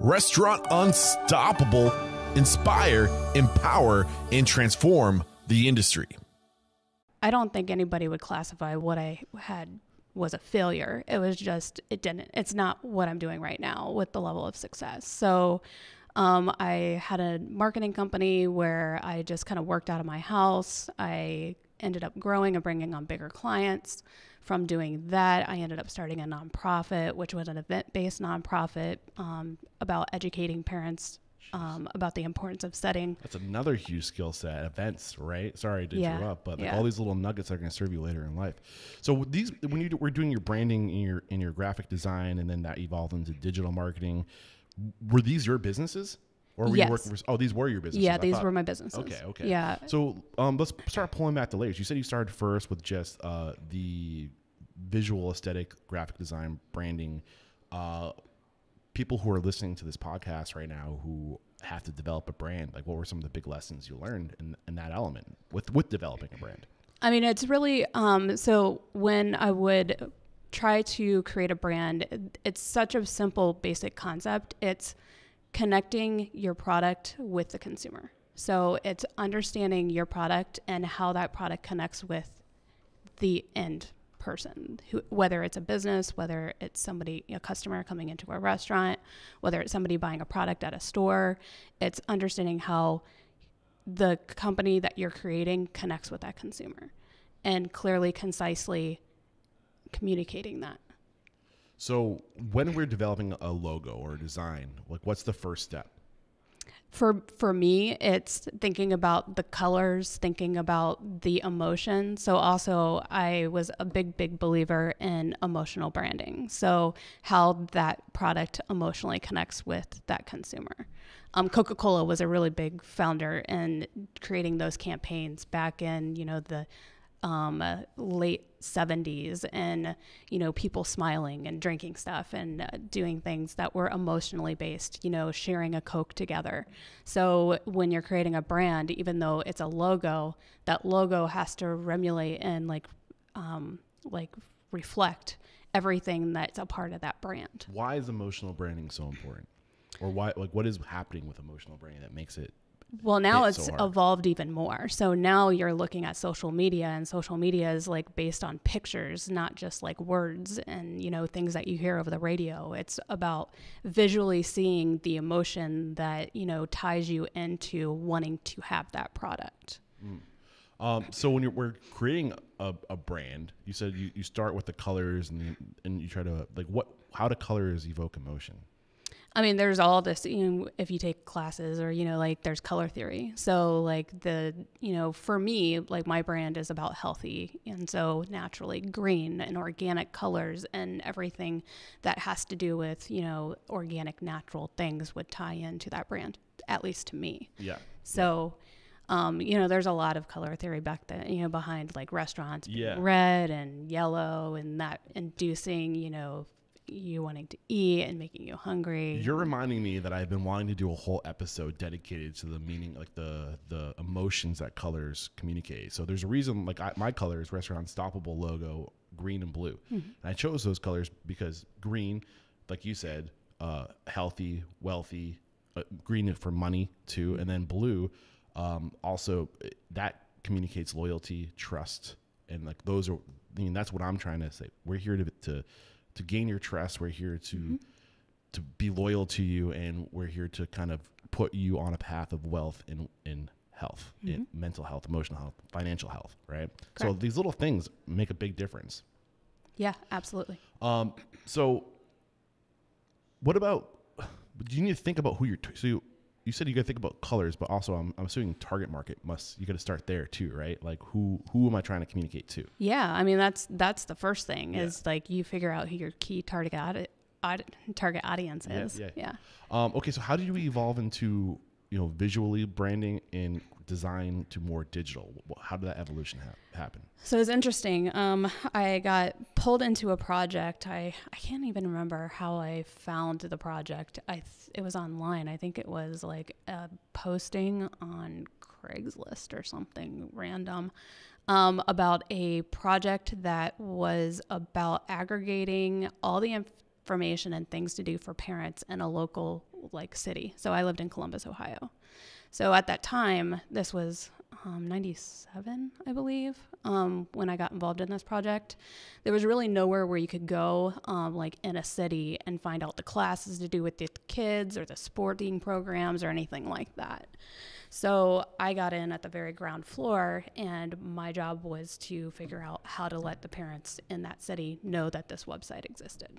Restaurant Unstoppable, inspire, empower, and transform the industry. I don't think anybody would classify what I had was a failure. It was just, it didn't, it's not what I'm doing right now with the level of success. So, um, I had a marketing company where I just kind of worked out of my house. I ended up growing and bringing on bigger clients. From doing that, I ended up starting a nonprofit, which was an event based nonprofit um, about educating parents um, about the importance of setting. That's another huge skill set. Events, right? Sorry to Yeah, interrupt, but like yeah. all these little nuggets are going to serve you later in life. So these, when you do- were doing your branding in your in your graphic design, and then that evolved into digital marketing, were these your businesses, or were Yes. you working for? Oh, these were your businesses. Yeah, I these thought- were my businesses. Okay, okay. Yeah. So um, let's start pulling back the layers. You said you started first with just uh, the visual aesthetic graphic design branding. Uh, people who are listening to this podcast right now who have to develop a brand, like what were some of the big lessons you learned in, in that element with with developing a brand? I mean, it's really um, so when I would try to create a brand, it's such a simple, basic concept. It's connecting your product with the consumer. So it's understanding your product and how that product connects with the end person, who, whether it's a business, whether it's somebody, a customer coming into a restaurant, whether it's somebody buying a product at a store. It's understanding how the company that you're creating connects with that consumer and clearly, concisely communicating that. So when we're developing a logo or a design, like what's the first step? For for me, it's thinking about the colors, thinking about the emotion. So also, I was a big big believer in emotional branding. So how that product emotionally connects with that consumer. Um, Coca Cola was a really big founder in creating those campaigns back in you know the um, late 70s and you know people smiling and drinking stuff and uh, doing things that were emotionally based you know sharing a coke together so when you're creating a brand even though it's a logo that logo has to remulate and like um, like reflect everything that's a part of that brand Why is emotional branding so important? Or why like what is happening with emotional branding that makes it Well, now it's so evolved even more. So now you're looking at social media, and social media is like based on pictures, not just like words and you know things that you hear over the radio. It's about visually seeing the emotion that you know ties you into wanting to have that product. Um, so when you're we're creating a, a brand, you said you, you start with the colors and you, and you try to like what how do colors evoke emotion? I mean, there's all this, you know, if you take classes or, you know, like there's color theory. So, like, the, you know, for me, like my brand is about healthy. And so, naturally, green and organic colors and everything that has to do with, you know, organic, natural things would tie into that brand, at least to me. Yeah. So, um, you know, there's a lot of color theory back then, you know, behind like restaurants, Yeah. red and yellow and that inducing, you know, you wanting to eat and making you hungry. You're reminding me that I've been wanting to do a whole episode dedicated to the meaning, like the the emotions that colors communicate. So there's a reason, like I, my colors, Restaurant Unstoppable logo, green and blue. And I chose those colors because green, like you said, uh, healthy, wealthy, uh, green for money too, and then blue, um, also uh, that communicates loyalty, trust, and like those are. I mean, that's what I'm trying to say. We're here to to to gain your trust. We're here to to be loyal to you and we're here to kind of put you on a path of wealth and in health in mental health emotional health financial health right so these little things make a big difference yeah, absolutely. um so what about do you need to think about who you're t- so you, you said you got to think about colors but also I'm, I'm assuming target market must you got to start there too right like who who am i trying to communicate to Yeah, I mean that's that's the first thing is like you figure out who your key target target audience is. yeah. yeah. Um, okay, so how did you evolve into you know visually branding and design to more digital? How did that evolution ha- happen? So it's interesting. Um, I got pulled into a project. I, I can't even remember how I found the project. I th- it was online. I think it was like a posting on Craigslist or something random um, about a project that was about aggregating all the information and things to do for parents in a local like city. So I lived in Columbus, Ohio. So at that time, this was um, 97, I believe, um, when I got involved in this project. There was really nowhere where you could go, um, like in a city, and find out the classes to do with the kids or the sporting programs or anything like that. So I got in at the very ground floor, and my job was to figure out how to let the parents in that city know that this website existed.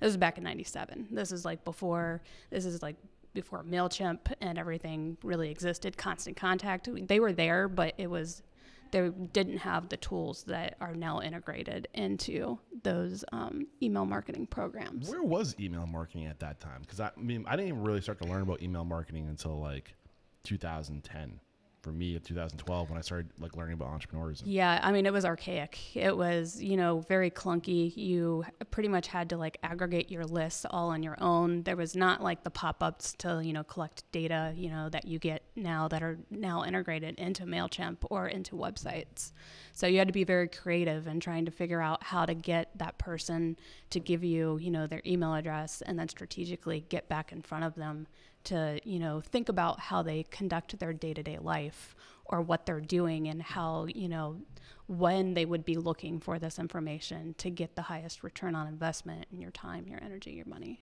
This was back in 97. This is like before, this is like before MailChimp and everything really existed, Constant Contact. They were there, but it was, they didn't have the tools that are now integrated into those um, email marketing programs. Where was email marketing at that time? Because I, I mean, I didn't even really start to learn about email marketing until like 2010 for me in 2012 when I started like learning about entrepreneurs. Yeah, I mean it was archaic. It was, you know, very clunky. You pretty much had to like aggregate your lists all on your own. There was not like the pop-ups to, you know, collect data, you know, that you get now that are now integrated into Mailchimp or into websites. So you had to be very creative in trying to figure out how to get that person to give you, you know, their email address and then strategically get back in front of them to you know think about how they conduct their day-to-day life or what they're doing and how you know when they would be looking for this information to get the highest return on investment in your time your energy your money